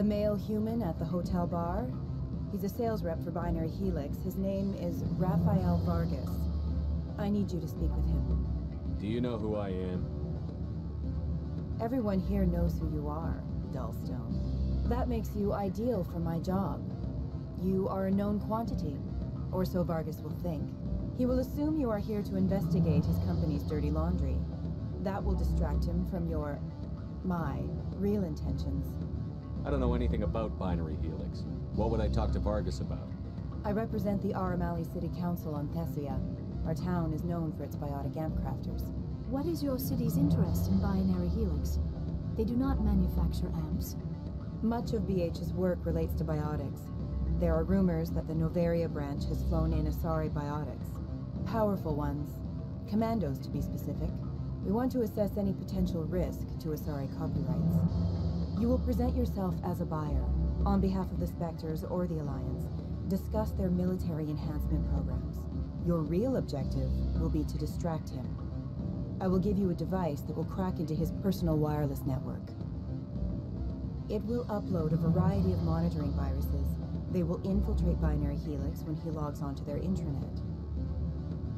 The male human at the hotel bar? He's a sales rep for Binary Helix. His name is Rafael Vargas. I need you to speak with him. Do you know who I am? Everyone here knows who you are, Dullstone. That makes you ideal for my job. You are a known quantity, or so Vargas will think. He will assume you are here to investigate his company's dirty laundry. That will distract him from your... my real intentions. I don't know anything about Binary Helix. What would I talk to Vargas about? I represent the Armali City Council on Thessia. Our town is known for its biotic amp crafters. What is your city's interest in Binary Helix? They do not manufacture amps. Much of BH's work relates to biotics. There are rumors that the Noveria branch has flown in Asari biotics. Powerful ones. Commandos, to be specific. We want to assess any potential risk to Asari copyrights. You will present yourself as a buyer, on behalf of the Spectres or the Alliance. Discuss their military enhancement programs. Your real objective will be to distract him. I will give you a device that will crack into his personal wireless network. It will upload a variety of monitoring viruses. They will infiltrate Binary Helix when he logs onto their intranet.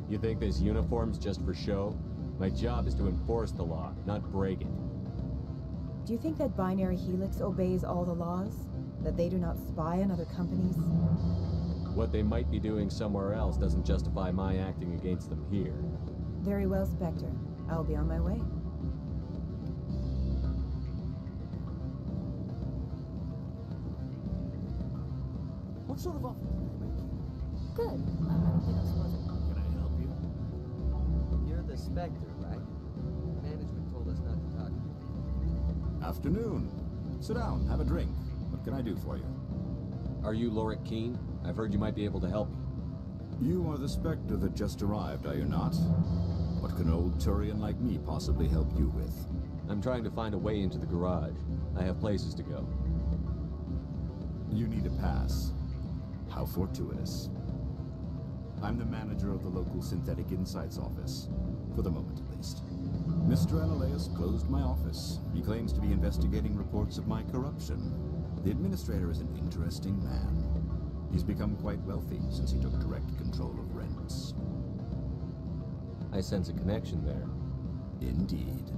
You think this uniform's just for show? My job is to enforce the law, not break it. Do you think that Binary Helix obeys all the laws? That they do not spy on other companies? What they might be doing somewhere else doesn't justify my acting against them here. Very well, Spectre. I'll be on my way. What sort of offer do they make you? Good. I I don't think I'm supposed to. Can I help you? You're the Spectre, right? Afternoon. Sit down, have a drink. What can I do for you? Are you Lorik Qui'in? I've heard you might be able to help me. You are the Spectre that just arrived, are you not? What can an old Turian like me possibly help you with? I'm trying to find a way into the garage. I have places to go. You need a pass. How fortuitous. I'm the manager of the local Synthetic Insights office. For the moment, at least. Mr. Anoleis closed my office. He claims to be investigating reports of my corruption. The administrator is an interesting man. He's become quite wealthy since he took direct control of rents. I sense a connection there. Indeed.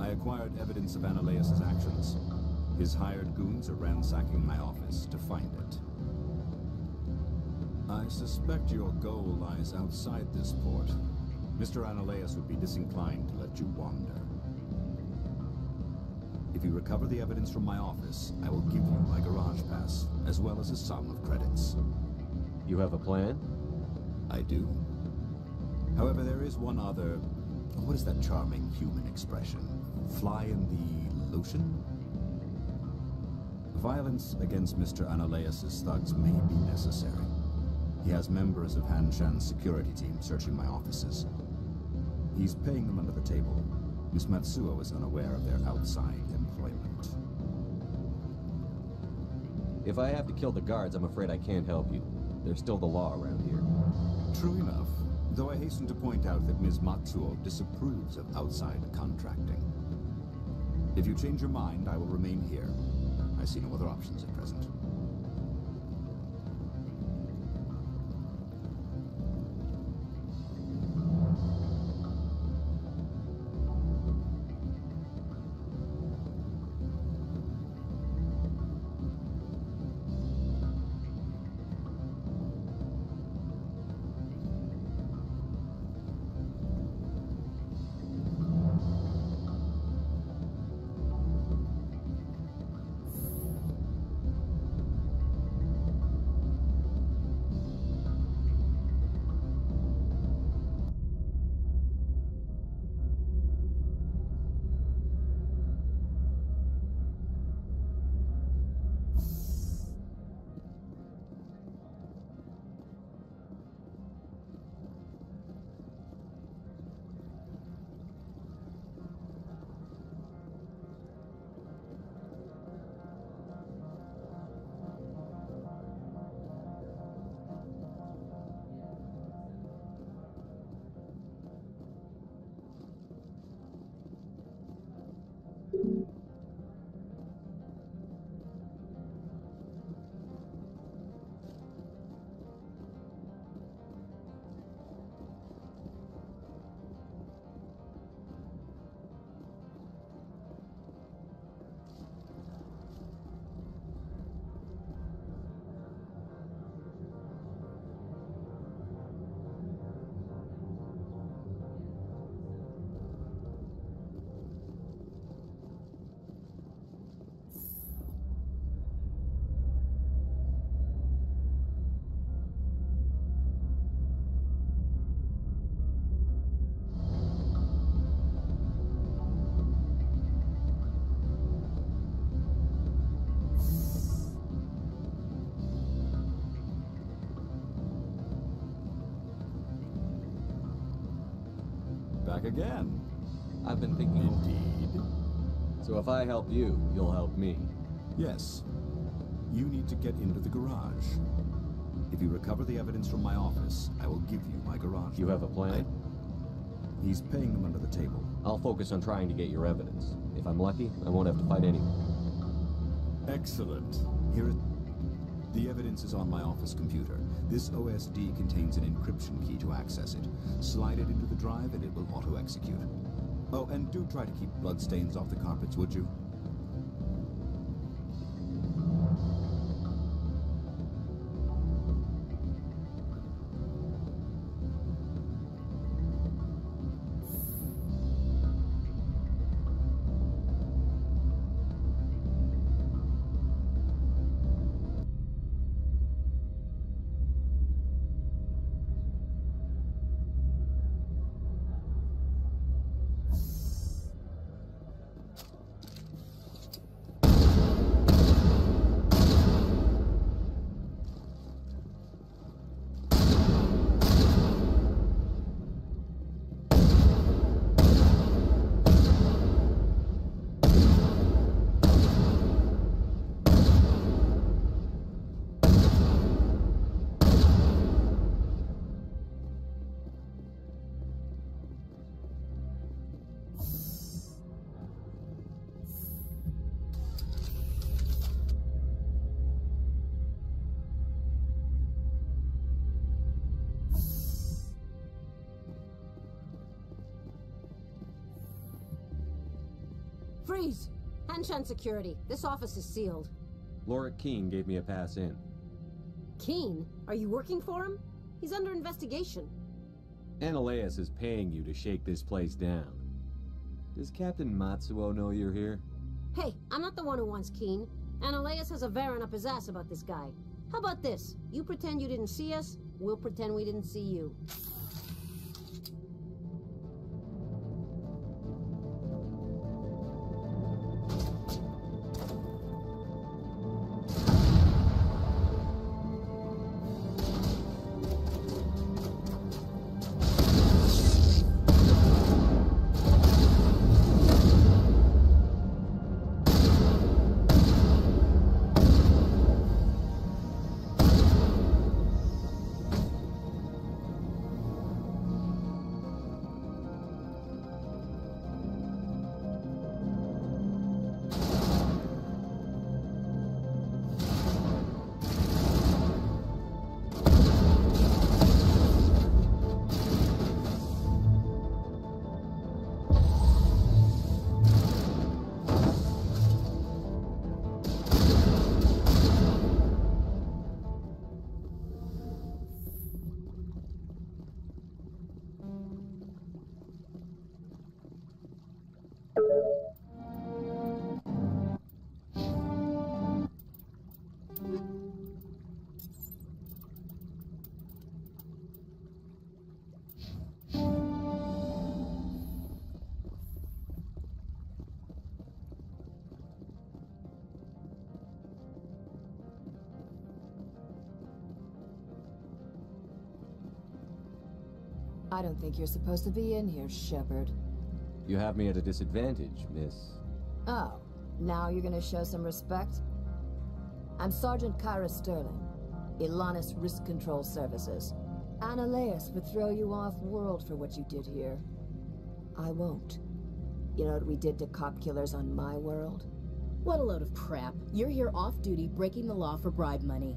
I acquired evidence of Anoleis' actions. His hired goons are ransacking my office to find it. I suspect your goal lies outside this port. Mr. Anoleis would be disinclined to let you wander. If you recover the evidence from my office, I will give you my garage pass, as well as a sum of credits. You have a plan? I do. However, there is one other... What is that charming human expression? Fly in the lotion? Violence against Mr. Anoleis' thugs may be necessary. He has members of Hanshan's security team searching my offices. He's paying them under the table. Miss Matsuo is unaware of their outside employment. If I have to kill the guards, I'm afraid I can't help you. There's still the law around here. True enough, though I hasten to point out that Ms. Matsuo disapproves of outside contracting. If you change your mind, I will remain here. I see no other options at present. Again. I've been thinking. Indeed. So if I help you, you'll help me. Yes. You need to get into the garage. If you recover the evidence from my office, I will give you my garage. You have a plan? He's paying them under the table. I'll focus on trying to get your evidence. If I'm lucky, I won't have to fight anyone. Excellent. Here it... The evidence is on my office computer. This OSD contains an encryption key to access it. Slide it into the drive and it will auto-execute. Oh, and do try to keep bloodstains off the carpets, would you? Freeze! Hanshan security. This office is sealed. Lorik Qui'in gave me a pass in. Qui'in? Are you working for him? He's under investigation. Anoleis is paying you to shake this place down. Does Captain Matsuo know you're here? Hey, I'm not the one who wants Qui'in. Anoleis has a varren up his ass about this guy. How about this? You pretend you didn't see us, we'll pretend we didn't see you. I don't think you're supposed to be in here, Shepard. You have me at a disadvantage, miss. Oh, now you're gonna show some respect? I'm Sergeant Kaira Stirling, Elanus Risk Control Services. Anoleis would throw you off world for what you did here. I won't. You know what we did to cop killers on my world? What a load of crap. You're here off duty breaking the law for bribe money.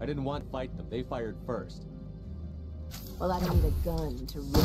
I didn't want to fight them. They fired first. Well, I need a gun to rip.